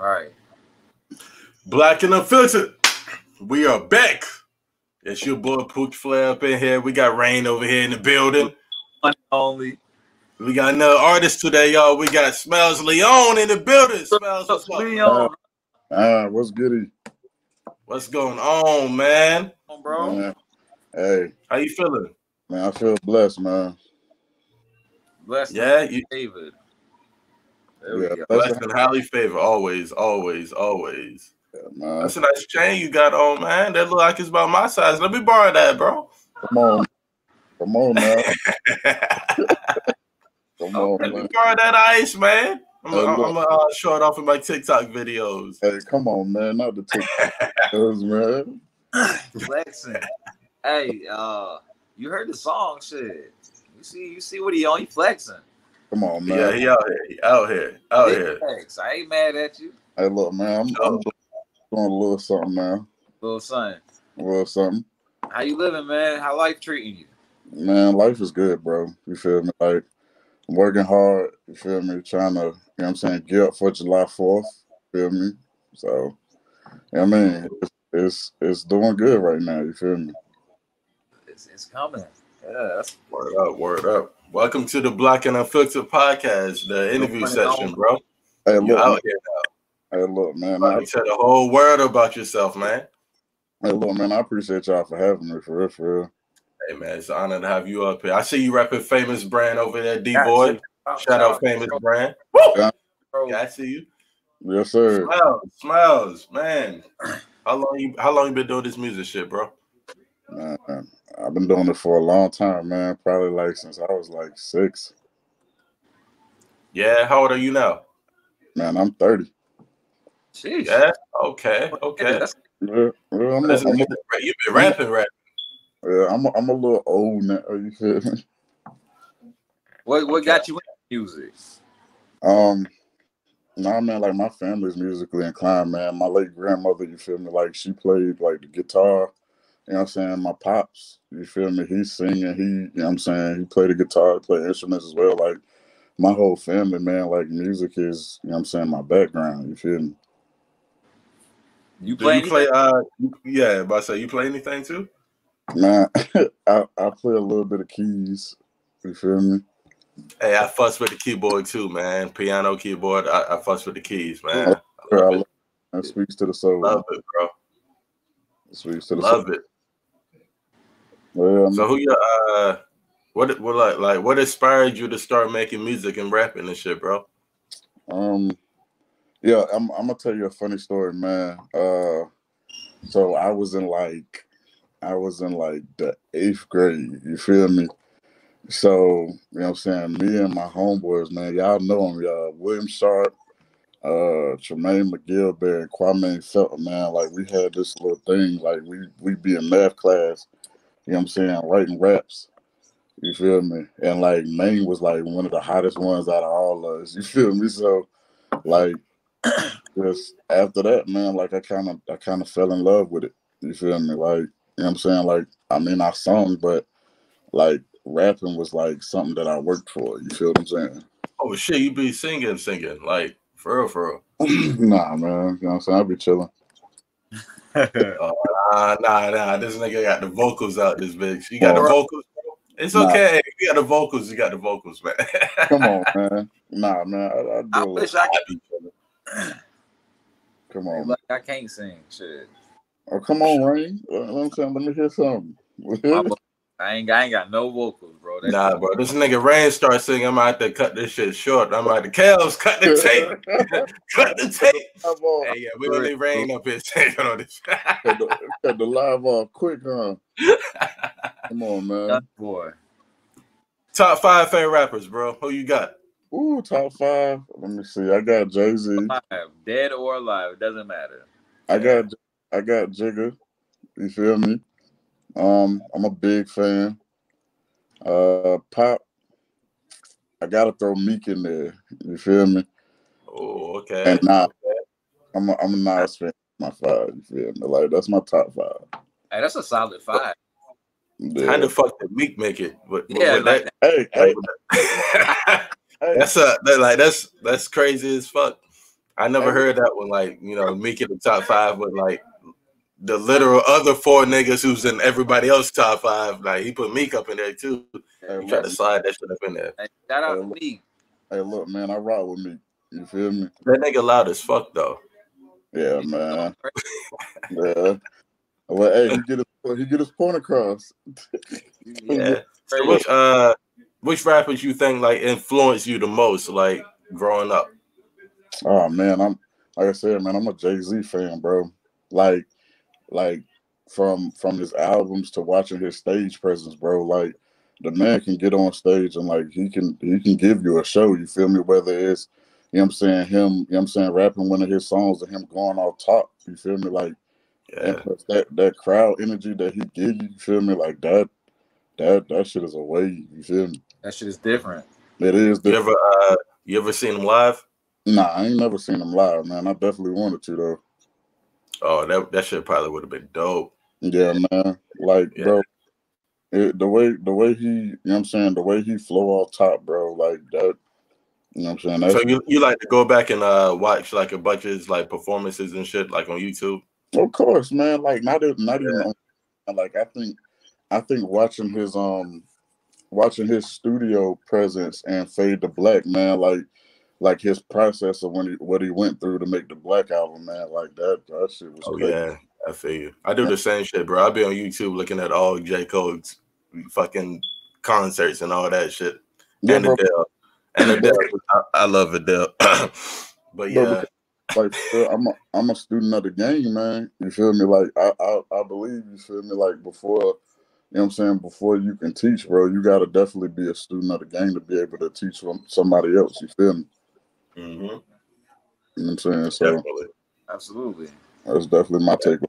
All right. Black and unfiltered. We are back. It's your boy Pooch Flair up in here. We got Rain over here in the building. One only. We got another artist today, y'all. We got Smilez Leone in the building. Smilez, what's? Leone, Ah, what's goody, What's going on, man? bro. man? Hey, How you feeling? man, I feel blessed, man. Blessed. Yeah, you David. There Yeah, blessed, blessed and highly favored. Always, always, always. yeah, man. That's a nice chain you got on, man. That look like it's about my size. Let me borrow that, bro. Come on, come on, man. Come on, Let me borrow that ice, man. I'm Hey, gonna uh, show it off in my TikTok videos. Hey, come on, man. Not the TikTokers, man. Flexing. hey, uh, you heard the song shit. You see, you see what he on? He flexing. Come on, man. Yeah, man. he out here, he out here, out Big here. flex. I ain't mad at you, Hey, look, man. I'm, I'm doing a little something, man. little son. A little something, How you living, man? How life treating you? man. Life is good, bro. You feel me? Like I'm working hard. You feel me? Trying to, you know, what I'm saying, get up for July Fourth. Feel me? So, I mean, it's, it's it's doing good right now. You feel me? It's, it's coming. Yeah, that's Word up, word up. Welcome to the Black and Unfiltered podcast, the interview What's session, bro. Hey, You look, out here now. hey, look, man. now. I, You tell the whole world about yourself, man. hey, look, man. I appreciate y'all for having me, for real, for real. Hey, man, it's an honor to have you up here. I see you rapping famous brand over there, D Boy. Shout out famous brand. bro. Yeah, I see you. Yes, sir. Smilez, smiles, man. How long you how long you been doing this music shit, bro? Man, I've been doing it for a long time, man. Probably like since I was like six. Yeah, how old are you now? Man, I'm 30. Sheesh. Yeah, okay, okay. That's, Yeah, well, I'm, a, Listen, I'm, a, You've been rapping, rapping. yeah, I'm, a, I'm a little old now. Are You feel me? what what got you into music? Um, nah, man, like my family's musically inclined, man. My late grandmother, you feel me? Like she played like the guitar. You know what I'm saying? My pops, you feel me? He's singing. He, you know what I'm saying? He played the guitar, played instruments as well. Like my whole family, man. Like music is, you know what I'm saying? My background. You feel me? You play? you play uh yeah, but I say you play anything too? Man, I, I play a little bit of keys. You feel me? Hey, I fuss with the keyboard too, man. Piano keyboard. I, I fuss with the keys, man. I I love love it. That speaks to the soul. Love it, bro. It speaks to the Love soul. it. Well, So who you uh what what like like what inspired you to start making music and rapping and shit, bro? Um, yeah, I'm, I'm gonna tell you a funny story, man. Uh, so I was in like, I was in like the eighth grade. You feel me? So you know what I'm saying. Me and my homeboys, man, y'all know them, y'all. William Sharp, uh, Tremaine McGillberry, and Kwame Felton, man. Like we had this little thing. Like we we be in math class. You know what I'm saying? Writing raps. You feel me? And like Maine was like one of the hottest ones out of all of us. You feel me? So like just after that, man, like I kind of I kind of fell in love with it. You feel me? Like you know what I'm saying? Like I mean I sung, but like rapping was like something that I worked for. You feel what I'm saying? Oh shit, you be singing, singing. Like for real, for real. nah, man. You know what I'm saying? I be chilling. Oh, nah, nah, nah. This nigga got the vocals out this bitch. You got the Nah. vocals, bro? It's Nah. okay. You got the vocals, you got the vocals, man. Come on, man. Nah, man. I, I do I a wish I I could. Come on. Like I can't sing shit. Oh, come on, Rain. You know I'm saying? Let me hear something. My vo- I ain't I ain't got no vocals, bro. That's Nah, bro. This nigga Rain start singing. I'm out to cut this shit short. I'm out to Kels, cut the tape. cut the tape. Live off. Hey, yeah, we don't need Rain up here saying on this. Cut the, cut the live off quick, huh? Come on, man. Young boy. Top five favorite rappers, bro. Who you got? Ooh, top five. Let me see. I got Jay Z. Dead or alive, it doesn't matter. I got I got Jigga. You feel me? Um, I'm a big fan. Uh, Pop. I gotta throw Meek in there. You feel me? Oh, okay. And Nas. I'm a, I'm a Nas fan. My five. You feel me? Like that's my top five. Hey, that's a solid five. Yeah. Kind of fuck the Meek make it. With, with- Yeah, like that- Hey, hey, hey. that's a that, like that's that's crazy as fuck. I never heard that one. Like you know, Meek in the top five but like the literal other four niggas who's in everybody else top five. Like he put Meek up in there too. Hey, He tried to slide that shit up in there. Hey, shout out Hey, to look. hey, look, man, I rock with me. You feel me? That nigga loud as fuck though. Yeah, man. Yeah. Well, hey, he get his he get his point across. Yeah. So which uh which rappers you think like influenced you the most, like growing up? Oh man, I'm like I said, man, I'm a Jay Z fan, bro. Like, like from from his albums to watching his stage presence, bro. Like the man can get on stage and like he can he can give you a show. You feel me? Whether it's you know what I'm saying him, you know what I'm saying rapping one of his songs and him going off top. You feel me? Like Yeah. that that crowd energy that he give you. You feel me? Like that that that shit is a wave. You feel me? That shit is different. It is. You ever uh you ever seen him live? nah, I ain't never seen him live, man. I definitely wanted to though. Oh, that that shit probably would have been dope. Yeah, man. Like, Yeah. bro, it, the way the way he, you know what I'm saying, the way he flow off top, bro, like that. You know what I'm saying? That's, So you, you like to go back and uh watch like a bunch of his like performances and shit like on YouTube? of course, man. Like, not even, not even. On, like, I think, I think watching his um, watching his studio presence and fade to black, man. Like, like his process of when he what he went through to make the black album, man. Like that, that shit was. Oh crazy. yeah, I feel you. I do the same shit, bro. I be on YouTube looking at all J. Cole's fucking concerts and all that shit. yeah, and bro. Adele. And Adele. I, I love Adele. but yeah, Bro, like I'm a I'm a student of the game, man. You feel me? Like I, I I believe you feel me. Like before, you know what I'm saying. Before you can teach, bro, you gotta definitely be a student of the game to be able to teach from somebody else. You feel me? Mhm, You know what I'm saying? So definitely. Absolutely. that's definitely my take.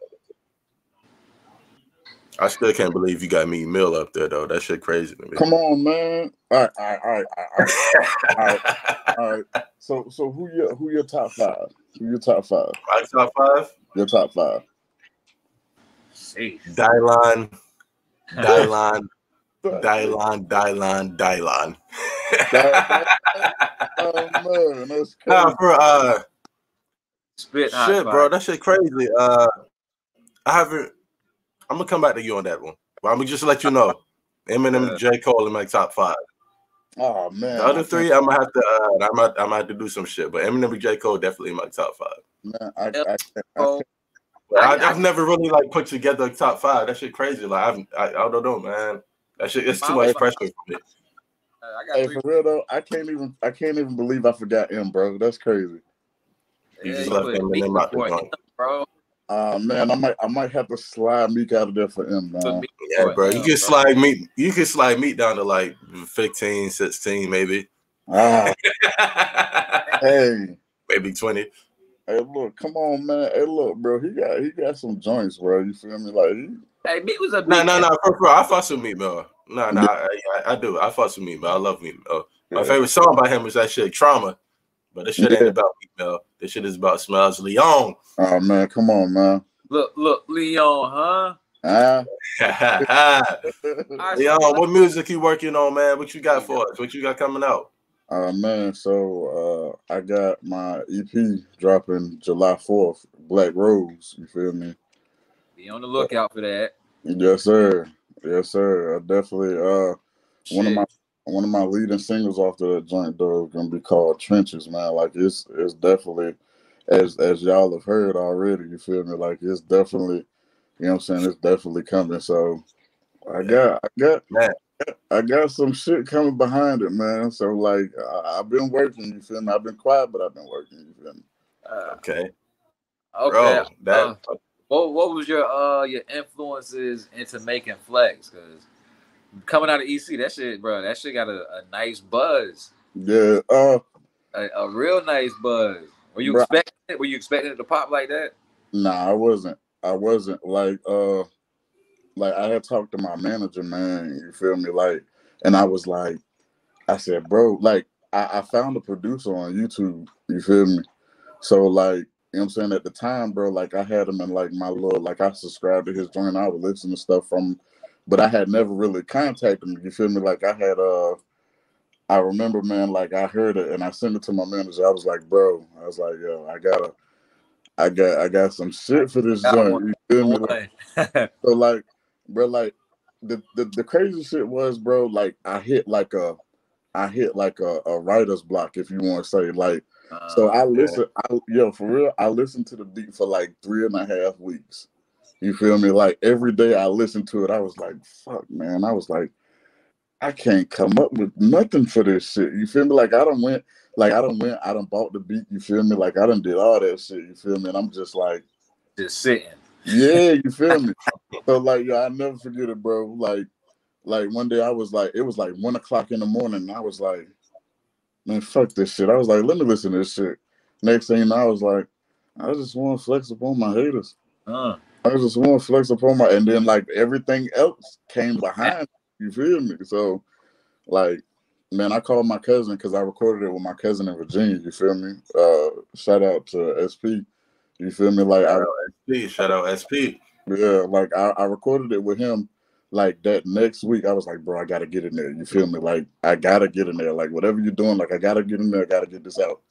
I still can't believe you got Meek Mill up there though. That shit crazy to me. Come on, man. All right, all right, all right, all right. all right. All right. So so who your who your top five? Who your top five? My top five: Your top five. Sheesh. Dylon, Dylon, Dylon, Dylon, Dylon. Oh man, that's crazy. Nah, for uh. Spit Shit, bro, that shit crazy. Uh, I haven't. I'm gonna come back to you on that one. But I'm gonna just let you know. Eminem, Yeah. J. Cole in my top five. Oh man. The other three, I'm gonna have to. Uh, I'm gonna, I'm gonna have to do some shit. But Eminem and J. Cole definitely in my top five. Man, I, I, I, I, Oh, But I, I- I've never really like put together a top five. That shit crazy. Like I've, I, I don't know, man. That shit, it's too much pressure for me. I got Hey, for real though, I can't even I can't even believe I forgot him, bro. That's crazy. You Yeah, just left him Eminem Meek out the before him, bro. Uh man, I might I might have to slide Meek out of there for him, man. Meek Yeah, bro. You can slide Meek. You can slide Meek down to like 15, 16, maybe, Ah, hey, maybe 20. hey, look, come on, man. Hey, look, bro, he got he got some joints, bro. You feel me? Like he, Hey, Meek was a No, no, no, bro, bro. I fuss with Meek Mill. No, no, I, I, I do. I fuss with Meek Mill. I love me. Mill. My Yeah. favorite song by him is that shit, Trauma. But this shit ain't about me, Mill. This shit is about Smilez Leone. Oh man, come on, man. Look, look, Leone, huh? I Leone, swear- what music you working on, man? What you got for us? What you got coming out? uh man, so uh I got my EP dropping July 4th, Black Rose, you feel me? Be on the lookout for that. Yes, sir. Yes, sir. I definitely uh one of my one of my leading singles off that joint though is gonna be called Trenches, man. Like it's it's definitely as as y'all have heard already, you feel me? Like it's definitely you know what I'm saying, it's definitely coming. So I got I got Man. I got some shit coming behind it, man. So like I, I've been working, you feel me? I've been quiet, but I've been working, you feel me? Uh, Okay. okay. Bro, that uh, what what was your uh your influences into making flex? Because coming out of EC, that shit, bro, that shit got a, a nice buzz, Yeah, uh a, a real nice buzz. Were you Bruh. expecting it? Were you expecting it to pop like that? Nah, I wasn't. I wasn't like uh like I had talked to my manager, man. You feel me? Like, and I was like, I said, bro, like I, I found a producer on YouTube. You feel me? So like, you know what I'm saying? At the time, bro, like I had him in like my little like I subscribed to his joint. I would listen to stuff from, but I had never really contacted him. You feel me? Like I had uh I remember, man, like I heard it and I sent it to my manager. I was like, bro, I was like, yo, I gotta, I got, I got some shit for this joint. You feel me? Like, so like, bro, like the, the the crazy shit was, bro, like I hit like a, I hit like a, a writer's block, if you want to say, like. So I um, listen, I, yo, for real, I listened to the beat for like three and a half weeks. You feel me? Like every day I listened to it, I was like, fuck, man. I was like, I can't come up with nothing for this shit. You feel me? Like I don't went, like I don't went, I don't bought the beat. You feel me? Like I don't did all that shit. You feel me? And I'm just like, just sitting. yeah, you feel me? So like, yeah, I never forget it, bro. Like, like one day I was like, it was like one o'clock in the morning. And I was like, man, fuck this shit. I was like, let me listen to this shit. Next thing you know, I was like, I just want to flex upon my haters. Uh, I just want to flex upon my, and then like everything else came behind. You feel me? So, like, man, I called my cousin because I recorded it with my cousin in Virginia. You feel me? Uh, shout out to SP. You feel me? Like, shout I, SP, shout out SP. yeah, like I, I recorded it with him. Like that next week, I was like, bro, I gotta get in there. You feel me? Like I gotta get in there. Like whatever you're doing, like I gotta get in there. I gotta get this out.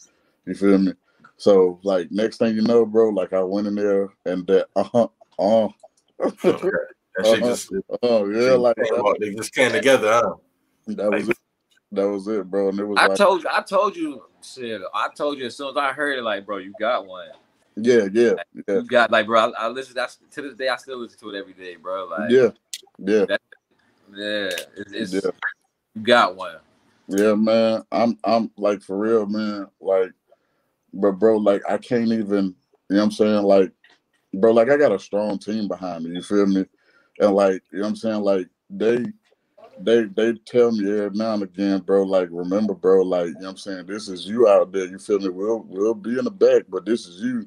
You feel me? So like next thing you know, bro, like I went in there and that uh huh uh that shit just, oh yeah, like came that, they just came together, huh? that was it. That was it, bro. And it was I like, told you, I told you, shit. I told you as soon as I heard it, like, bro, you got one. yeah, yeah, yeah, You got like, bro. I, I listen. That's to this day. I still listen to it every day, bro. Like, yeah, yeah, yeah, it's, it's yeah. you got one. Yeah, man. I'm I'm like for real, man. Like, but bro, like I can't even, you know what I'm saying? Like, bro, like I got a strong team behind me, you feel me? And like, you know what I'm saying? Like they they they tell me every now and again, bro, like remember, bro, like, you know what I'm saying? This is you out there, you feel me? We'll we'll be in the back, but this is you.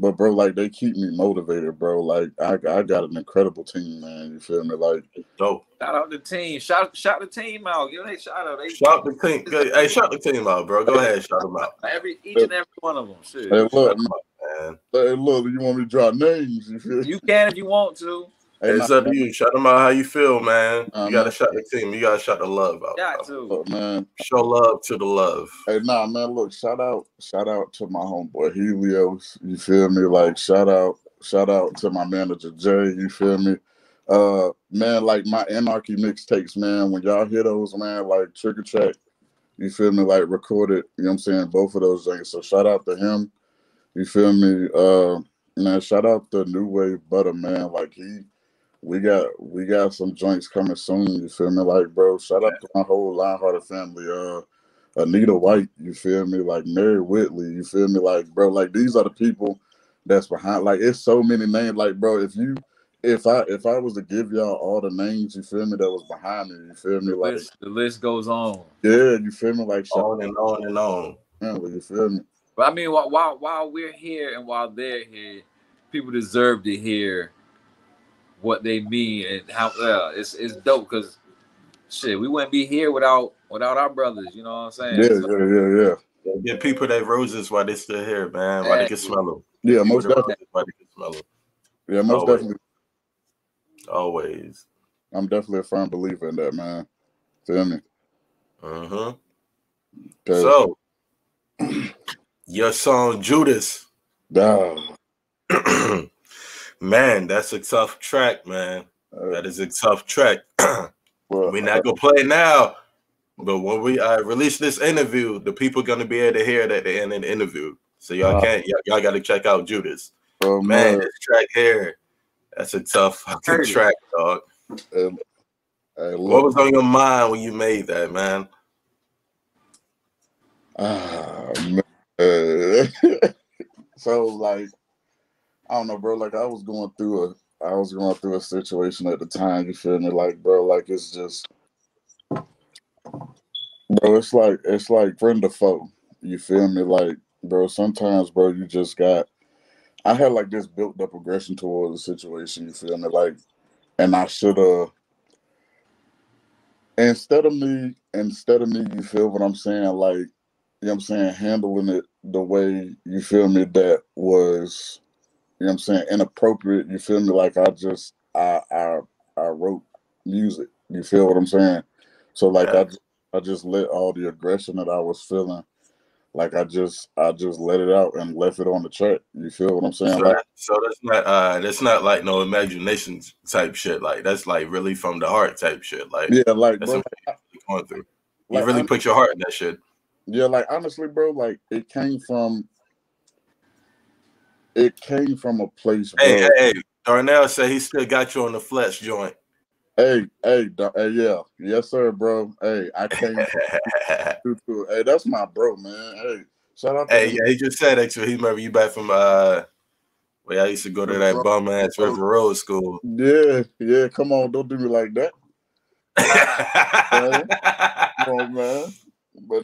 But bro, like they keep me motivated, bro. Like I I got an incredible team, man. You feel me? Like Dope. Shout out the team. Shout shout the team out. Give them a shout out. They Shout the team. Hey, shout the team out, bro. Go ahead, shout them out. every each and every one of them. Shit. hey, look, Shout 'em out, man. hey, look, you want me to drop names? You feel? You can if you want to. Hey, It's up to you. Shout them out how you feel, man. You gotta man. shout the team. You gotta shout the love out. Got bro. to. Look, man. Show love to the love. Hey, nah, man. Look, shout out, shout out to my homeboy Helios. You feel me? Like, shout out, shout out to my manager Jay. You feel me? Uh, man, like my Anarchy mixtapes, man. When y'all hear those, man, like Trigger Track, you feel me? Like recorded. You know what I'm saying? Both of those things. So shout out to him. You feel me? Uh, man, shout out to New Wave Butter, man. Like he. We got we got some joints coming soon. You feel me, like bro? Shout out to my whole Lionhearted family. Uh, Anita White, you feel me? Like Mary Whitley, you feel me? Like, bro, like these are the people that's behind. Like, it's so many names. Like, bro, if you, if I, if I was to give y'all all the names, you feel me, that was behind me, you feel me? The Like, list, the list goes on. yeah, you feel me? Like, shout On and on and on. out, you feel me? But I mean, while, while while we're here and while they're here, people deserve to hear what they mean and how. Yeah, it's it's dope because shit, we wouldn't be here without without our brothers. You know what I'm saying? Yeah, So, yeah, yeah, yeah. Give people their roses while they still here, man. While they can smell them. Yeah, most definitely. While they can smell them. Yeah, most Always. definitely. Always. I'm definitely a firm believer in that, man. Feel me? Mm-hmm. 'Cause- So, your song Judas, Dawg, man, that's a tough track, man. That is a tough track. well, We're not gonna play now, but when we uh, release this interview, the people gonna be able to hear it at the end of the interview. So y'all can't, y'all, y'all got to check out Judas, uh, man. man, This track here, that's a tough fucking track, dog. hey, What was on your mind when you made that, man? Ah, man. Uh, so like, I don't know, bro. Like I was going through a, I was going through a situation at the time. You feel me? Like, bro, like it's just, bro. It's like it's like friend or foe. You feel me? Like, bro. Sometimes, bro, you just got. I had like this built up aggression towards the situation. You feel me? Like, and I should have. Instead of me, instead of me, you feel what I'm saying? Like, you know what I'm saying, handling it the way you feel me that was, you know what I'm saying, inappropriate. You feel me? Like I just I I I wrote music. You feel what I'm saying? So like Yeah. I I just let all the aggression that I was feeling, like I just I just let it out and left it on the track. You feel what I'm saying? So, Like so that's not uh that's not like no imagination type shit. Like that's like really from the heart type shit. Like yeah, like that's bro, you're going through. You like, really put your heart in that shit. yeah, like honestly, bro, like it came from it came from a place. Hey, hey, hey, Darnell said he still got you on the flex joint. Hey, hey, hey, yeah, yes, sir, bro. Hey, I came to hey, that's my bro, man. Hey, shout out hey, yeah, he just said actually he remember you back from uh where I used to go to that bum ass River Road school. Yeah, yeah, come on, don't do me like that. Come on, man. But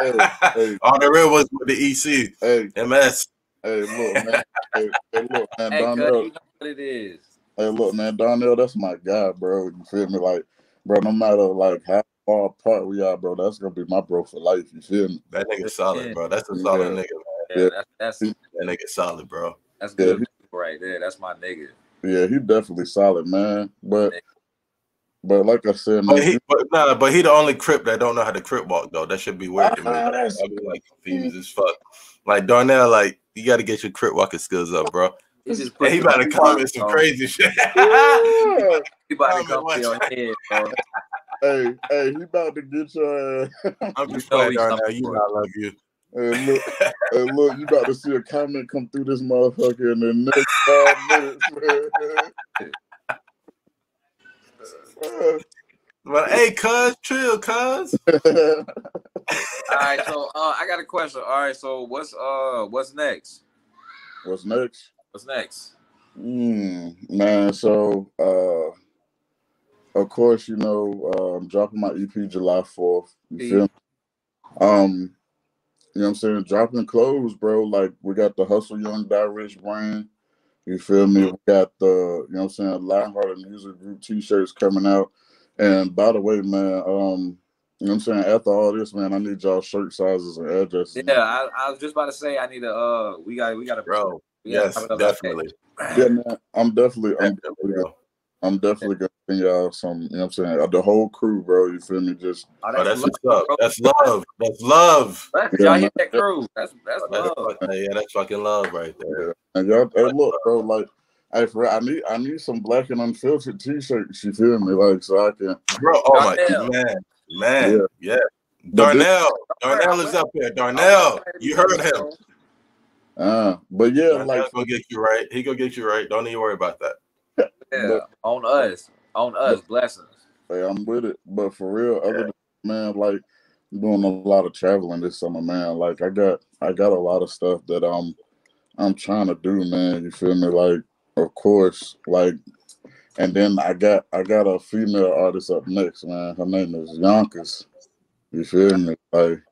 hey, All the real was with the EC, hey, MS. hey, look, man. Hey, hey look, man, Hey, Donnell. you know what it is. Hey, look, man, Donnell, that's my guy, bro. You feel me? Like, bro, no matter like how far apart we are, bro, that's gonna be my bro for life. You feel me? That nigga solid, Yeah. bro. That's a solid Yeah. nigga. Man. Yeah, Yeah. that's that's That nigga solid, bro. that's Yeah, good he- right there. That's my nigga. Yeah, he definitely solid, man. But, but like I said, man, But he, but nah, but he the only crip that don't know how to crip walk though. That should be weird to me. That's- I'll be like confused as fuck. Like Darnell, like you got to get your crip walking skills up, bro. He just And he about to comment some crazy shit. Yeah. He about to come your head, bro. hey, hey, he about to get your. Uh, I'm just You know playing, he's Darnell. something You for know I love you. hey, look, hey, look, you about to see a comment come through this motherfucker in the next five minutes, man. But hey, cuz, chill, cuz. All right, so uh, I got a question. All right, so what's uh what's next? What's next? What's next? Mm, man, so uh of course, you know, uh, I'm dropping my EP July 4th. You feel me? Um, you know what I'm saying? Dropping clothes, bro. Like we got the Hustle Young Die Rich brand. You feel me? We got the, you know what I'm saying, Lionhearted Music Group t-shirts coming out. And by the way, man, um, you know what I'm saying? After all this, man, I need y'all shirt sizes and addresses. Yeah, I, I was just about to say I need a uh we got we got a Bro, yes, have like definitely. Yeah, man. I'm definitely I'm Definitely, definitely bro. I'm definitely gonna send y'all some, you know what I'm saying? Uh, The whole crew, bro. You feel me? Just Oh, Oh, that's love, up. That's love. That's love. That's- Yeah, y'all man. hit that crew. That's that's That's love. fuck- yeah, that's fucking love right there. yeah. And y'all hey look, bro, like hey for I need I need some black and unfiltered t-shirts, you feel me? Like so I can Bro, oh my Darnell. man, man, yeah. But this- Darnell, Darnell is up here. Darnell, you heard him. uh but yeah, Darnell like gonna get you right. He gonna get you right. Don't even worry about that. Yeah, on us, on us, blessings. hey, I'm with it. But for real, other than man, like doing a lot of traveling this summer, man. Like I got I got a lot of stuff that I'm I'm trying to do, man. You feel me? Like, of course, like and then I got I got a female artist up next, man. Her name is Yonkers. You feel me? Like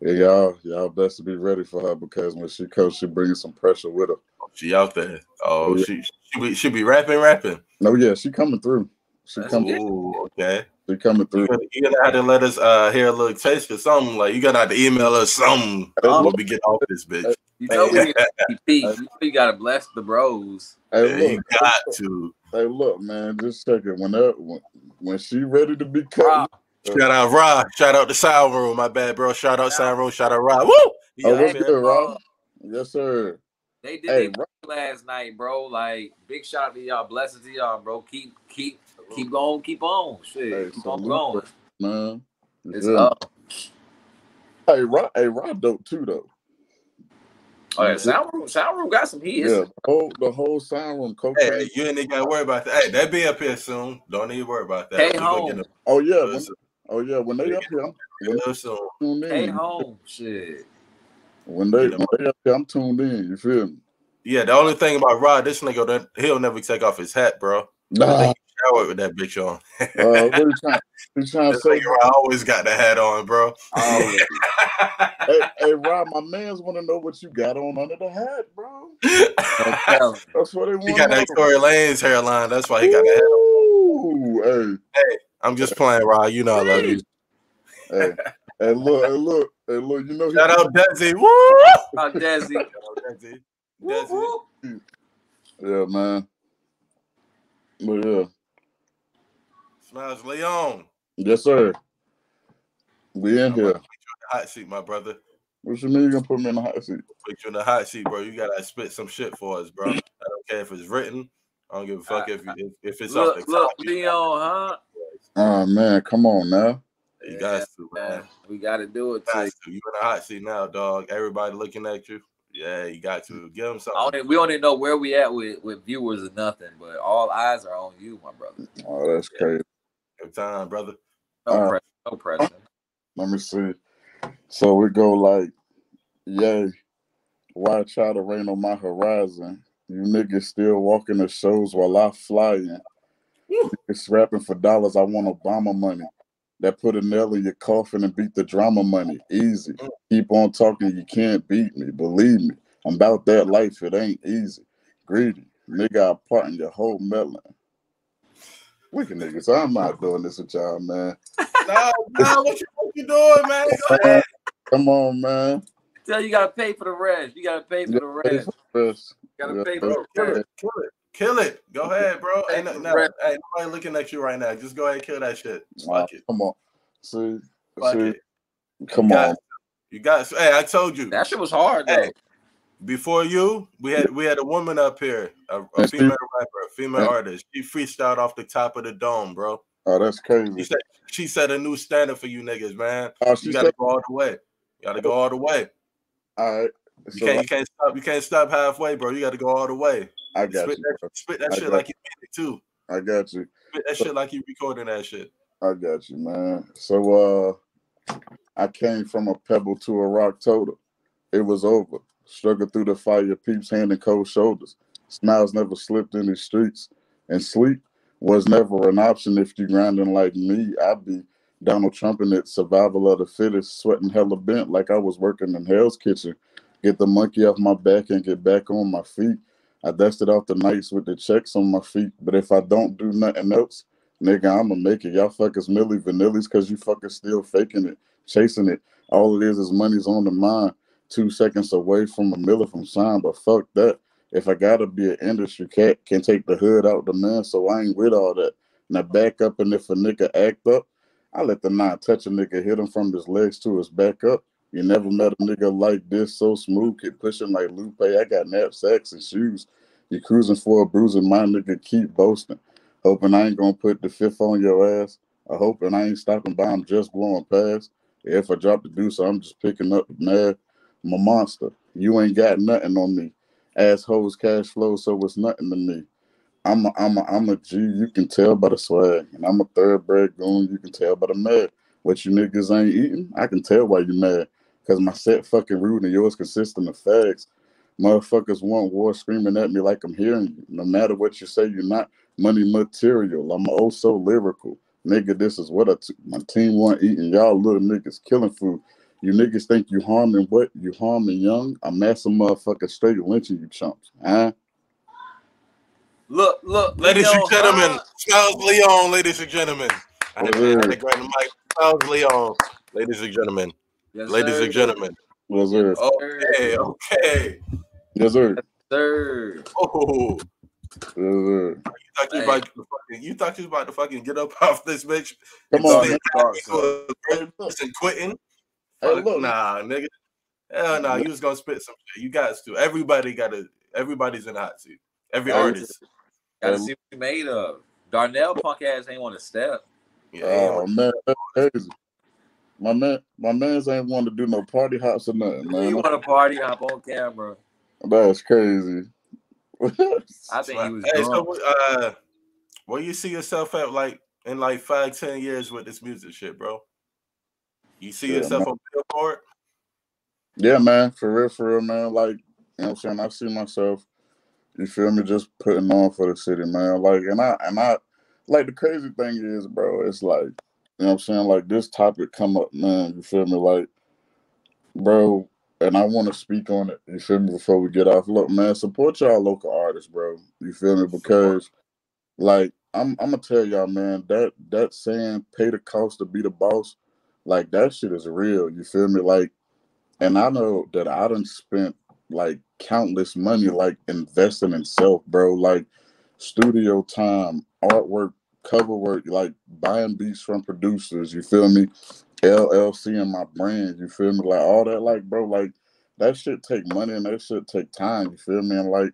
yeah, y'all, y'all best to be ready for her because when she comes, she brings some pressure with her. She out there. Oh, Yeah. she she be, she be rapping, rapping. No, yeah, she coming through. She That's coming. Ooh, okay. she coming through. you gonna have to let us uh hear a little taste or something. Like you gonna have to email us something Hey, when look, we get off this bitch. You know we need to be You know you gotta bless the bros. hey, Yeah, you got to. Hey, look, man, just check it. When that when, when she ready to be cut, Rob, Shout out Rod. Shout out the sound room. My bad, bro. Shout out sound room. Shout out Rod. Woo! He oh, out what's there. good, Rob? Yes, sir. They did Hey, their best last night, bro. Like big shout out to y'all, blessings to y'all, bro. Keep keep keep going, keep on. Shit, Hey, keep on going. man. You It's feel up. Hey, Rob, hey, Rob, dope too, though. Oh yeah, sound room, sound room got some hits. Yeah, the whole the whole sound room, Hey, cocaine. you ain't even gotta worry about that. Hey, they be up here soon. Don't even worry about that. Hey, home. get Oh yeah, when, oh yeah. When they up here, I'm when real soon. they tuned Hey in. home, shit. When they when they up here, I'm tuned in. You feel me? Yeah, the only thing about Rod, this nigga, that- he'll never take off his hat, bro. Nah, Shower with that bitch on. uh, what you trying? You trying to say? nigga Rod always got the hat on, bro. Hey, hey, Rob, my man's want to know what you got on under the hat, bro. I'm telling you. That's what they want. he got that Tory Lanez hairline. That's why he got the hat. on. Ooh, hey. I'm just playing, Rob. You know I love you. Hey, hey, look, hey, look, hey, look. You know, he, Shout out Desi. Woo! Oh, Desi. Shout out Desi. Desi. yeah, man. But yeah, Smilez Leone. yes, sir. We in here. Hot seat, my brother. What you mean you gonna put me in the hot seat? Put you in the hot seat, bro. You gotta spit some shit for us, bro. I don't care if it's written. I don't give a fuck if if, if it's off Look, the look, top. You Leone, huh? Oh man, come on now. You got to, man. Man, we got to do it. You to. You in the hot seat now, dog. Everybody looking at you. Yeah, you got to give them I something. don't, we don't even know where we at with, with viewers or nothing, but all eyes are on you, my brother. Oh, that's crazy. Every time, brother. No Uh, pressure. No pressure. Let me see. So we go like, yay, why try to rain on my horizon? You niggas still walking the shows while I flying. It's rapping for dollars, I want Obama money. That put a nail in your coffin and beat the drama money. Easy. Keep on talking, you can't beat me. Believe me. I'm about that life, it ain't easy. Greedy. Nigga, I part in your whole melon. Look at niggas, I'm not doing this with y'all, man. no, no, what you, what you doing, man? Go uh, ahead. Come on, man. Tell you, you got to pay for the rest. You got to pay for the rest. First. You got to pay bro, for Kill the it, rest. kill it, kill it. Go ahead, bro. Ain't no, no, hey, nobody looking at you right now. Just go ahead and kill that shit. Wow, Fuck it. come on. See, Fuck see, it. come You on. got- You got. Hey, I told you. That shit was hard, though. Hey, before you, we had we had a woman up here, a, a she- female rapper, a female and- artist. She freestyled off the top of the dome, bro. Oh, that's She crazy. said she set a new standard for you niggas, man. Oh, she You gotta said, go all the way. You gotta go all the way. all right. You can't you can't stop you can't stop halfway, bro. You gotta go all the way. I got Spit you. that, spit that I shit like you made it too. I got you. Spit that shit like you recording that shit. I got you, man. So, uh, I came from a pebble to a rock total. It was over. Struggled through the fire, peeps hand and cold shoulders. Smiles never slipped in the streets, and sleep was never an option if you grinding like me. I'd be Donald Trump in it, survival of the fittest, sweating hella bent like I was working in Hell's Kitchen. Get the monkey off my back and get back on my feet. I dusted off the nights with the checks on my feet, but if I don't do nothing else, nigga, I'ma make it. Y'all fuckers Milli Vanillis cause you fuckers still faking it, chasing it. All it is is money's on the mind. Two seconds away from a miller from sign, but fuck that. If I gotta be an industry cat, can take the hood out the man, so I ain't with all that. Now back up, and if a nigga act up, I let the nine touch a nigga, hit him from his legs to his back up. You never met a nigga like this, so smooth, keep pushing like Lupe. I got knapsacks and shoes. You cruising for a bruising, my nigga keep boasting. Hoping I ain't gonna put the fifth on your ass. I hoping I ain't stopping by, I'm just blowing past. If I drop the deuce, I'm just picking up the mad. I'm a monster. You ain't got nothing on me. Assholes cash flow, so it's nothing to me. I'm a, I'm a, I'm a G, you can tell by the swag. And I'm a third thoroughbred goon, you can tell by the mad. What you niggas ain't eating, I can tell why you mad. Cause my set fucking rude and yours consistent of fags. Motherfuckers want war screaming at me like I'm hearing you. No matter what you say, you're not money material. I'm oh also lyrical. Nigga, this is what I t- my team want eating. Y'all little niggas killing food. You niggas think you harming what? You harming young? I'm massing motherfucker straight lynching you chumps. Huh? Look, look, Ladies Leone, and gentlemen, huh? Smilez Leone, ladies and gentlemen. I had, to, I had to grab the mic. Smilez Leone, ladies and gentlemen. Yes, ladies sir. and gentlemen. Yes, sir. Okay, okay. Yes, sir. Sir. Oh, Yes, sir. you thought you Hey. about to fucking, you thought you was about to fucking get up off this bitch Come on, man. back into a Hey, look. person quitting? Hey, look. nah, nigga. Hell nah, you was gonna spit some shit. You got to. Everybody got to. Everybody's in the hot seat. Every Hey, artist. Gotta Um, see what you made of. Darnell punk ass ain't want to step. Yeah, Oh man, that's crazy. My man, my man's ain't want to do no party hops or nothing, man. you want to party, hop on camera. That's crazy. I think he was Hey, so what, uh, where you see yourself at, like in like five, ten years with this music shit, bro? You see Yeah, yourself man. on Billboard? yeah, man, for real, for real, man. Like, you know what I'm saying? I see myself, you feel me, just putting on for the city, man. Like, and I and I like the crazy thing is, bro, it's like, you know what I'm saying? Like this topic come up, man, you feel me? Like, bro, and I want to speak on it, you feel me, before we get off. Look, man, support y'all local artists, bro. You feel me? Because like I'm I'm gonna tell y'all, man, that that saying pay the cost to be the boss, like that shit is real. You feel me? Like, and I know that I done spent like countless money like investing in self, bro. Like studio time, artwork, cover work, like buying beats from producers, you feel me? LLC and my brand. You feel me? Like all that, like bro, like that shit take money and that shit take time. You feel me? And like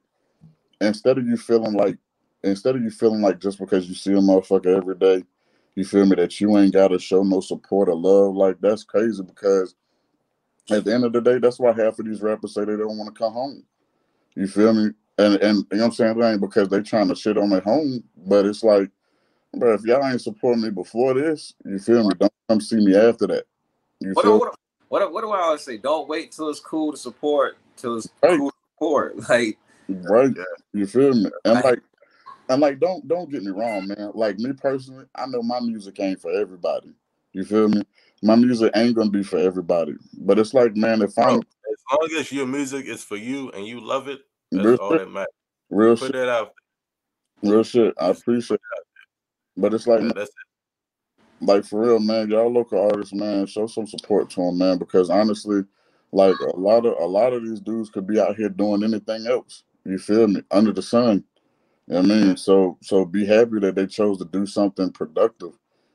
instead of you feeling like instead of you feeling like just because you see a motherfucker every day, you feel me that you ain't gotta show no support or love. Like that's crazy because at the end of the day, that's why half of these rappers say they don't want to come home. You feel me? And and you know what I'm saying? It ain't because they trying to shit on their home, but it's like, bro, if y'all ain't supporting me before this, you feel me? Don't come see me after that. You What, feel what, what, what do I always say? Don't wait till it's cool to support, till it's Right. cool to support. Like, right? You feel me? And like, and like, don't don't get me wrong, man. Like me personally, I know my music ain't for everybody. You feel me? My music ain't gonna be for everybody. But it's like, man, if I'm as long as your music is for you and you love it, that's real all shit, that matters. real Put shit, that out. real shit, I appreciate. It. But it's like, there. That's it. like for real, man, y'all local artists, man, show some support to them, man, because honestly, like a lot of a lot of these dudes could be out here doing anything else. You feel me? Under the sun. You know I mean? So so be happy that they chose to do something productive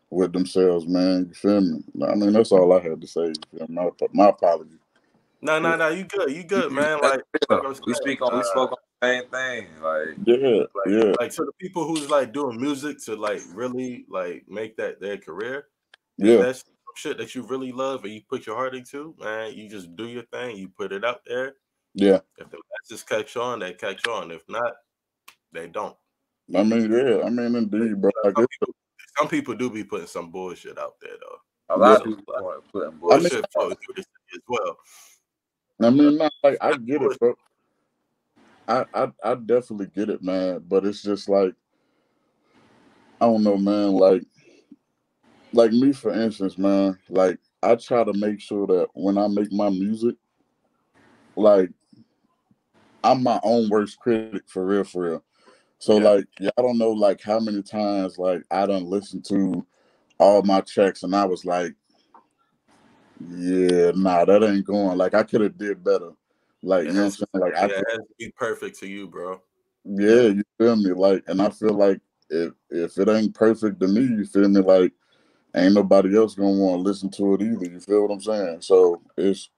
with themselves, man. You feel me? I mean, that's all I had to say. You feel me? My, my apology. No, no, no. You good. You good, man. Like, real. like I'm we speak on, we uh, spoke on the same thing. Like, Yeah, like, yeah, like to the people who's like doing music to like really like make that their career. Yeah, that's shit that you really love and you put your heart into, man, you just do your thing. You put it out there. yeah. If the masses catch on, they catch on. If not, they don't. I mean, yeah. I mean, indeed, bro. Like Some it's, people, some people do be putting some bullshit out there though. a lot So, of people want to put in I mean, bullshit. Bullshit flows through this as well. I mean, not like I get it, bro. I, I I definitely get it, man. But it's just like I don't know, man. Like like me, for instance, man. Like I try to make sure that when I make my music, like I'm my own worst critic for real, for real. So Yeah. like y'all don't know like how many times like I done listened to all my checks and I was like, yeah, nah, that ain't going. Like I could have did better. Like you know what I'm saying? Like I could it has to be perfect to you, bro. Yeah, you feel me? Like, and I feel like if if it ain't perfect to me, you feel me? Like, ain't nobody else gonna want to listen to it either. You feel what I'm saying? So it's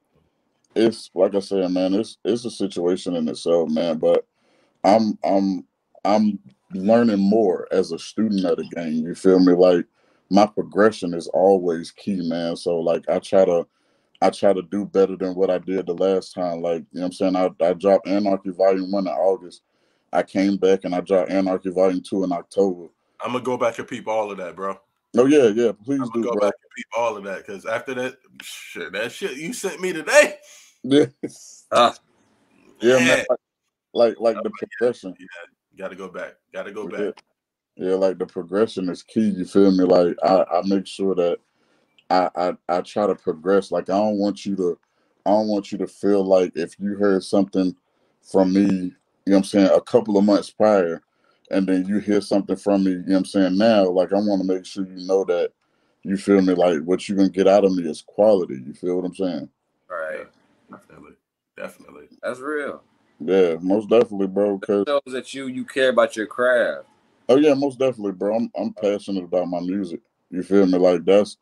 it's like I said, man. It's it's a situation in itself, man. But I'm I'm I'm learning more as a student of the game. You feel me? Like my progression is always key, man. So like I try to I try to do better than what I did the last time. Like, you know what I'm saying? I, I dropped Anarchy Volume 1 in August. I came back and I dropped Anarchy Volume 2 in October. I'm gonna go back and peep all of that, bro. Oh yeah, yeah, please I'm do, go bro. back and peep all of that because after that shit, that shit you sent me today, Yeah, Ah, yeah, man. man, Like like, like the progression. Gotta go back, gotta go back. Yeah, like the progression is key. You feel me? Like I, I make sure that I, I I try to progress. Like I don't want you to I don't want you to feel like if you heard something from me, you know what I'm saying, a couple of months prior, and then you hear something from me, you know what I'm saying, now, like I want to make sure you know that you feel me, like what you're gonna get out of me is quality. You feel what I'm saying? All right. Definitely, definitely. That's real. Yeah, most definitely, bro. Cause shows that you you care about your craft. oh yeah, most definitely, bro. I'm I'm passionate about my music. You feel me? Like that's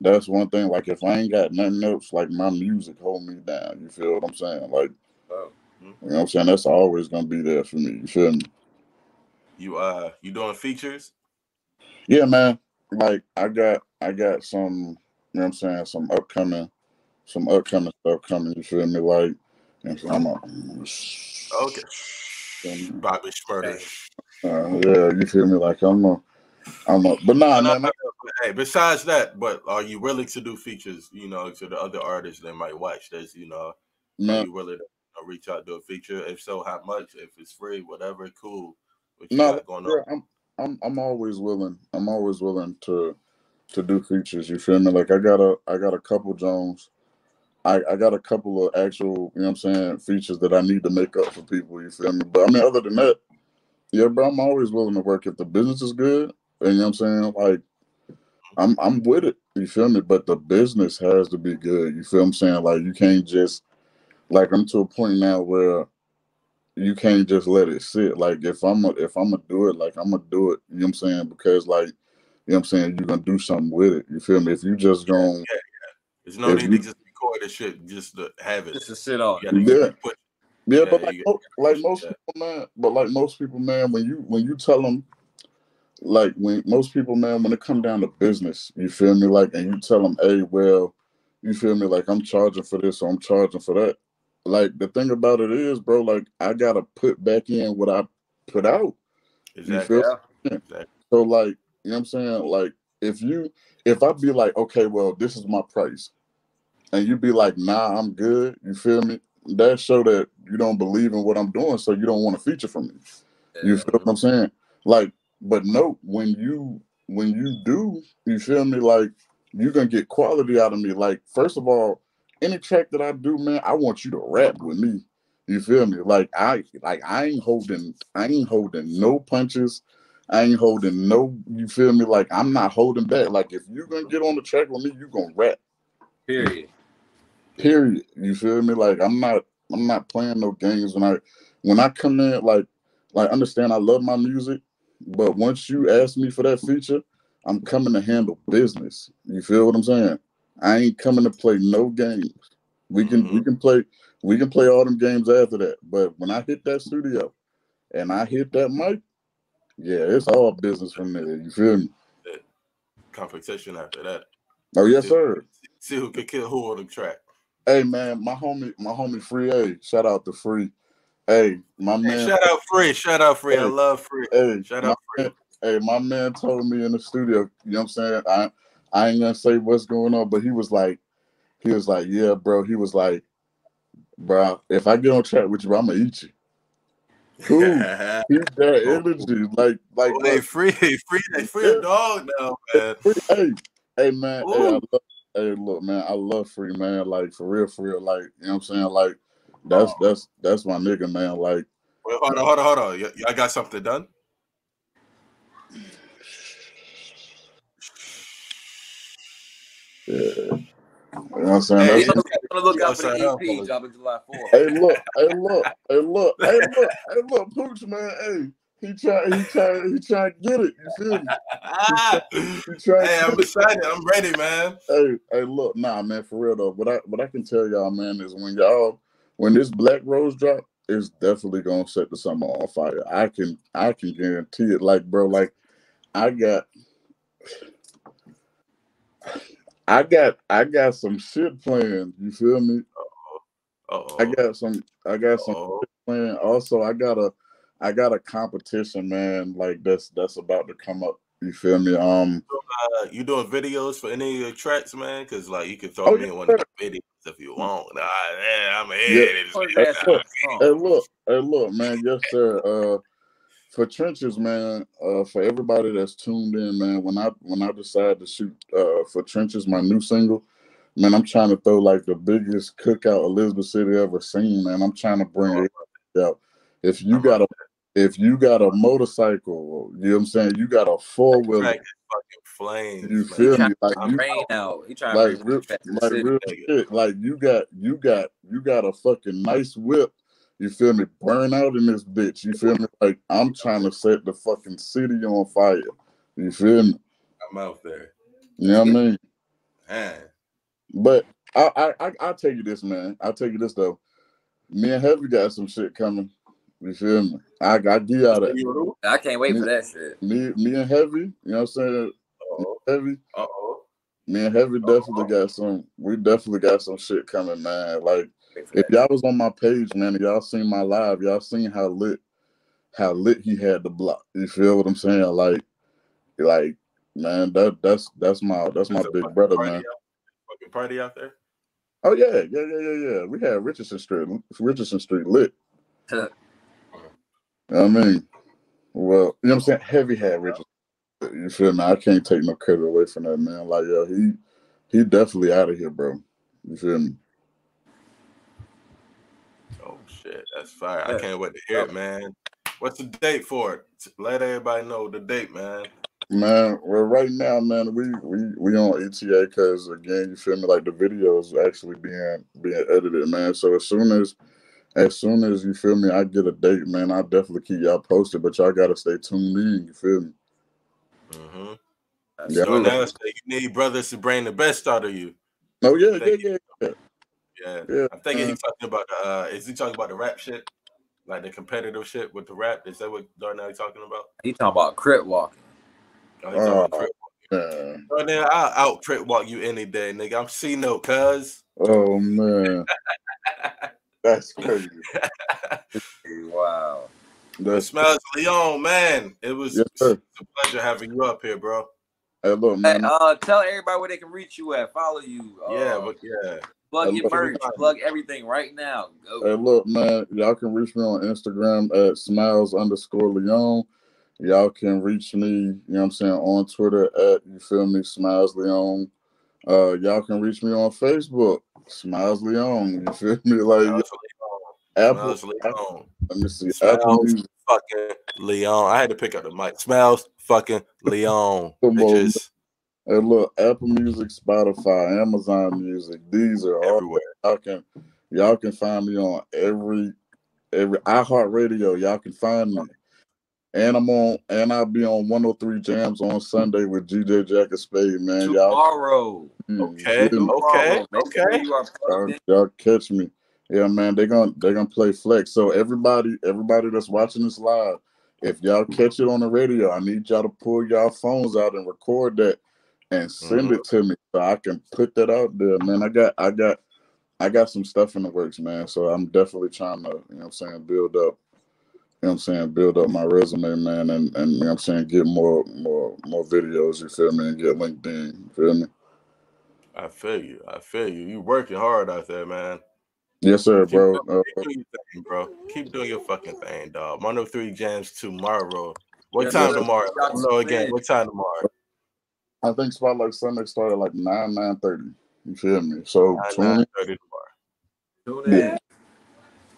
that's one thing. Like if I ain't got nothing else, like my music hold me down. You feel what I'm saying? Like Oh, you know what I'm saying? That's always gonna be there for me. You feel me? You uh, you doing features? Yeah, man. Like I got I got some, you know what I'm saying, some upcoming some upcoming stuff coming, you feel me? Like and so I'm a, Okay, Bobby Shmurda. uh, yeah, you feel me? Like I'm a I'm a but nah No, no, no, no, Hey, besides that, but are you willing to do features? You know, to the other artists that might watch this. You know, are you willing to you know, reach out to a feature? If so, how much? If it's free, whatever, cool. What no, going yeah. I'm I'm I'm always willing. I'm always willing to to do features. You feel me? Like I got a I got a couple Jones. I, I got a couple of actual, you know what I'm saying, features that I need to make up for people, you feel me? But I mean other than that, yeah, bro, I'm always willing to work if the business is good. And you know what I'm saying? Like I'm I'm with it. You feel me? But the business has to be good. You feel what I'm saying? Like you can't just like I'm to a point now where you can't just let it sit. Like if I'm a, if I'm gonna do it, like I'm gonna do it. You know what I'm saying? Because like you know what I'm saying, you're gonna do something with it. You feel me? If you just going There's no need you- to just record this shit just to have it. Just to sit on. You it. gotta Yeah. keep. Yeah, Yeah, but like, you mo- like most Yeah. people, man. But like most people, man, when you when you tell them, like when most people, man, when it come down to business, you feel me, like, and you tell them, hey, well, you feel me, like I'm charging for this or I'm charging for that. Like the thing about it is, bro, like I gotta put back in what I put out. Exactly. feel- Yeah. So like, you know what I'm saying? Like if you if I be like, okay, well, this is my price, and you be like, nah, I'm good, you feel me? That show that you don't believe in what I'm doing, so you don't want to feature from me. You feel what I'm saying? Like, but no, when you when you do, you feel me? Like you're gonna get quality out of me. Like, first of all, any track that I do, man, I want you to rap with me. You feel me? Like I like I ain't holding I ain't holding no punches. I ain't holding no, you feel me? Like I'm not holding back. Like if you're gonna get on the track with me, you're gonna rap. Period. Period. You feel me? Like I'm not I'm not playing no games when I when I come in, like like understand I love my music, but once you ask me for that feature, I'm coming to handle business. You feel what I'm saying? I ain't coming to play no games. We can we Mhm. can play we can play all them games after that. But when I hit that studio and I hit that mic, yeah, it's all business from there. You feel me? Competition after that. Oh yes, sir. See who can kill who on the track. Hey man, my homie, my homie Free A. Shout out to Free. Hey, my Hey, man. shout out free. Shout out free. I love free. Hey, Shout out free. man- hey, my man told me in the studio, you know what I'm saying? I I ain't gonna say what's going on, but he was like, he was like, yeah, bro. He was like, bro, if I get on track with you, bro, I'm gonna eat you. Cool. Keep that oh. energy. Like, like, hey, look, free, free, hey, free a dog now, man. hey, hey, man, hey, I love, hey, look, man, I love free, man. Like, for real, for real. Like, you know what I'm saying? Like, that's that's that's my nigga, man. Like, Wait, hold on, hold on, hold on. Y- y'all got something done? yeah. You know what I'm saying? Hey, That's You know, I'm gonna look out for the EP fellas. dropping July 4th. Hey, look, hey, look, hey, look, hey, look, hey, look, Pooch, man, hey, he try, he try, he try to get it. You feel me? He try. hey, I'm excited. I'm ready, man. Hey, hey, look, nah, man, for real though. What I, what I can tell y'all, man, is when y'all, when this Black Rose drop, it's definitely gonna set the summer on fire. I can, I can guarantee it. Like, bro, like, I got. I got I got some shit planned. You feel me? Uh-oh. I got some I got some Uh-oh. plan. Also, I got a I got a competition, man. Like that's that's about to come up. You feel me? Um, Uh, you doing videos for any of your tracks, man? Because like you can throw Oh, me yeah. in one of the videos if you want. Nah, man, I'm ahead. Yeah. of this Oh, shit. that's Hey, look, hey, look, hey, look, man. Yes, sir. Uh, for trenches, man. Uh, for everybody that's tuned in, man. When I when I decide to shoot uh for trenches, my new single, man, I'm trying to throw like the biggest cookout Elizabeth City ever seen, man. I'm trying to bring it out. If you got a if you got a motorcycle, you know what I'm saying. You got a four wheeler. Track fucking flames. You feel me? Like I'm you, rain out. He trying like to real, bring back to the like city. real shit. Like you got, you got, you got a fucking nice whip. You feel me? Burn out in this bitch. You feel me? Like I'm trying to set the fucking city on fire. You feel me? I'm out there. You know what I mean? Man. But I, I, I, I'll tell you this, man. I'll tell you this though. Me and Heavy got some shit coming. You feel me? I got D out of Uh-oh. I can't wait for that shit. me, me and Heavy. You know what I'm saying? Uh Heavy. Uh-oh. Me and Heavy Oh, definitely got some. We definitely got some shit coming, man. Like if y'all was on my page, man, and y'all seen my live, y'all seen how lit, how lit he had the block. You feel what I'm saying? Like, like, man, that that's that's my that's my There's big brother, man. out- Fucking party out there. Oh yeah, yeah, yeah, yeah, yeah. We had Richardson Street, Richardson Street lit. You know what I mean? Well, you know what I'm saying? Heavy had Richardson. You feel me? I can't take no credit away from that man. Like, yo, he he definitely out of here, bro. You feel me? Oh shit, that's fire. I can't wait to hear it, man. What's the date for it? Let everybody know the date, man. Man, well, right now, man, we we we on ETA because again, you feel me? Like the video is actually being being edited, man. So as soon as as soon as you feel me, I get a date, man. I'll definitely keep y'all posted, but y'all gotta stay tuned in. You feel me? Mm-hmm. Yeah. So now it's like you need brothers to bring the best out of you. Oh yeah, yeah, yeah, yeah. Yeah, Yeah, I'm thinking uh, he's talking about the. Uh, is he talking about the rap shit, like the competitive shit with the rap? Is that what Darnell talking about? He talking about crip walking. Oh, he's talking about Uh, crip. Man. Darnell, I'll out crip walk you any day, nigga. I'm C note, cuz. Oh man, that's crazy. Wow. That's Smilez Leone, man. It was Yes, a pleasure having you up here, bro. hey, look, Hey, man. uh, tell everybody where they can reach you at, follow you. Uh, yeah, but yeah. plug Hey, your look, merch, everybody. plug everything right now. Go. Hey, look, man. Y'all can reach me on Instagram at smilez underscore Leone. Y'all can reach me, you know what I'm saying, on Twitter at you feel me, Smilez Leone. Uh, y'all can reach me on Facebook, Smilez Leone. You feel me? Like Smells Apple, Apple Leon. let me see, Smells Apple fucking Leon. I had to pick up the mic. Smilez fucking Leone. Come on, Bitches Hey, look, Apple Music, Spotify, Amazon Music. These are all everywhere. y'all can y'all can find me on every every iHeartRadio. Y'all can find me. And I'm on and I'll be on 103 Jams on Sunday with GJ Jacket Spade, man. Y'all, Tomorrow. mm, Okay, yeah, Tomorrow. Okay. You are plugged y'all, y'all catch me. Yeah, man, they're gonna they're gonna play flex. So everybody, everybody that's watching this live, if y'all catch it on the radio, I need y'all to pull y'all phones out and record that and send Mhm. it to me so I can put that out there, man. I got I got I got some stuff in the works, man. So I'm definitely trying to, you know what I'm saying, build up, you know what I'm saying, build up my resume, man, and, and you know what I'm saying, get more more more videos, you feel me, and get LinkedIn, you feel me? I feel you. I feel you. You working hard out there, man. Yes, sir, Keep bro. doing, Uh, keep doing your thing, bro. Keep doing your fucking thing, dog. 103 jams tomorrow. What Yes, time sir. tomorrow? Y'all Let know again. What time tomorrow? I think Spotlight Sunday started like nine nine thirty. You feel me? So tune in. 9:30 tomorrow. Tune in. Yeah.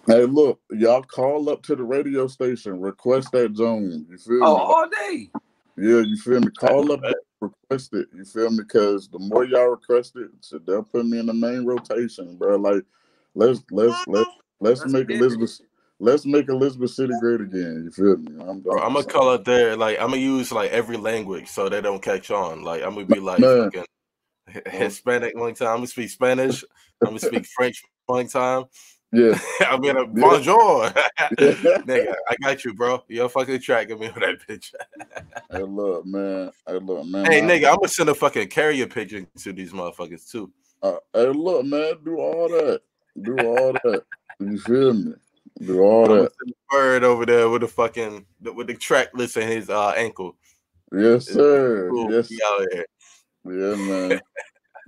Hey, look, y'all call up to the radio station, request that zone. You feel me? Oh, all day. Yeah, you feel me? Call up, there, request it. You feel me? Because the more y'all request it, so they'll put me in the main rotation, bro. Like, let's let's let's let's Let's make get. Elizabeth let's make Elizabeth City great again. You feel me? I'm, Bro, I'm gonna call out there like I'm gonna use like every language so they don't catch on. Like I'm gonna be like fucking Hispanic one time. I'm gonna speak Spanish. I'm gonna speak French one time. Yeah, I'm gonna bonjour, nigga. I got you, bro. You're fucking tracking me with that bitch. hey, look, man. Hey, look, man. Hey, I- nigga, I'm gonna send a fucking carrier pigeon to these motherfuckers too. Uh, hey, look, man, do all that. Do all that. You feel me? Do all that. bird over there with the fucking with the track list in his uh ankle. Yes, sir. Cool. Yes, yeah, man.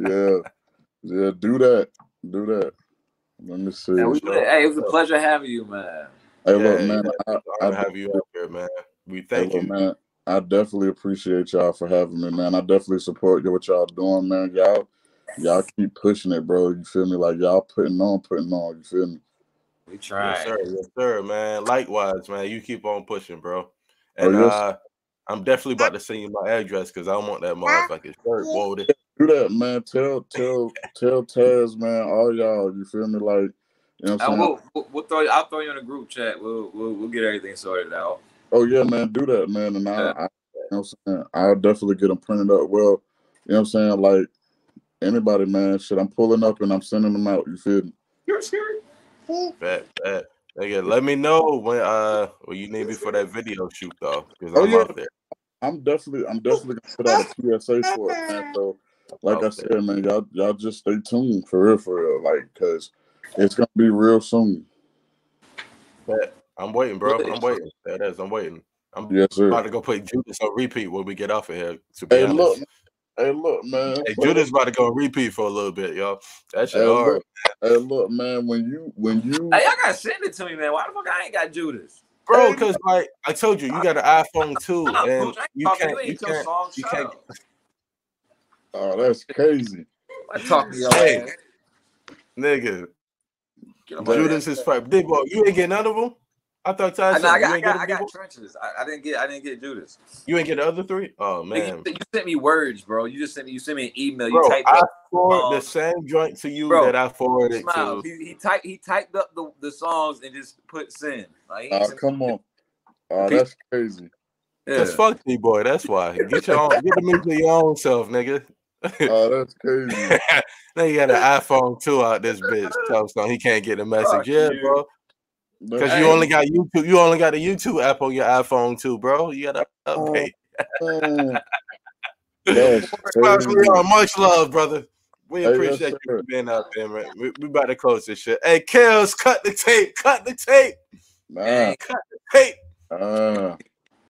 Yeah, yeah. Do that. Do that. Let me see. And we, hey, it was a pleasure having you, man. Hey, look, man. yeah. I, It's I, have you up here, man. We hey, thank look, you. man. I definitely appreciate y'all for having me, man. I definitely support you what y'all doing, man. Y'all, y'all keep pushing it, bro. You feel me? Like y'all putting on, putting on. You feel me? We Yes, sir. Yes, sir, man. Likewise, man. You keep on pushing, bro. Oh, And yes. uh I'm definitely about to send you my address because I don't want that motherfucking shirt wolded. Do that, man. Tell, tell, tell Taz, man. All y'all. You feel me? Like, you know what I'm saying? we'll, we'll, we'll throw you. I'll throw you in a group chat. We'll we'll, we'll get everything sorted out. Oh yeah, man, do that, man. And I, Yeah. I you know what I'm saying, I'll definitely get them printed up. Well, you know what I'm saying? Like anybody, man, shit, I'm pulling up and I'm sending them out. You feel me? You're scared. Bet, bet. Nigga, let me know when uh when you need me for that video shoot though. Because Oh, I'm yeah. out there. I'm definitely I'm definitely gonna put out a PSA for it, man. So like oh, I said, man, y'all y'all just stay tuned for real, for real. Like cause it's gonna be real soon. Bet. I'm waiting, bro. I'm waiting. That is, I'm waiting. I'm Yes, sir. about to go put Judas on repeat when we get off of here. To be Hey honest. look, hey look, man. Hey, So- Judas about to go repeat for a little bit, y'all. That's shit Hey, hard. look, hey look, man, when you when you Hey, y'all gotta send it to me, man. Why the fuck I ain't got Judas? Bro, because like I told you, you got an iPhone too, and Pooch. I ain't you can't, you. you Ain't your can't, you can't. Up. oh that's crazy. I talk to your Hey. nigga. Get on my Judas is five. Big boy, you ain't get none of them. I thought Ty I, said know, I you got, I got, get I got trenches. I, I didn't get, I didn't get Judas. You ain't get the other three. Oh man, you, you sent me words, bro. You just sent me, you sent me an email. You bro, typed I up. forward the um, same joint to you bro, that I forwarded Smile. to. He, he typed, he typed up the, the songs and just put send. Like, Oh, come on. Oh, that's crazy. Cause yeah. fuck me, boy. That's why. Get your own, get the music to your own self, nigga. Oh, that's crazy. now you got an iPhone 2 out this bitch. So, so he can't get the message. Yeah, bro. Because you only got YouTube. You only got the YouTube app on your iPhone too, bro. You gotta update. Well, crazy. we are much love, brother. We Hey, appreciate you being out there, man. We, we about to close this shit. Hey, Kels, cut the tape. Cut the tape. Nah, Hey, cut the tape. uh,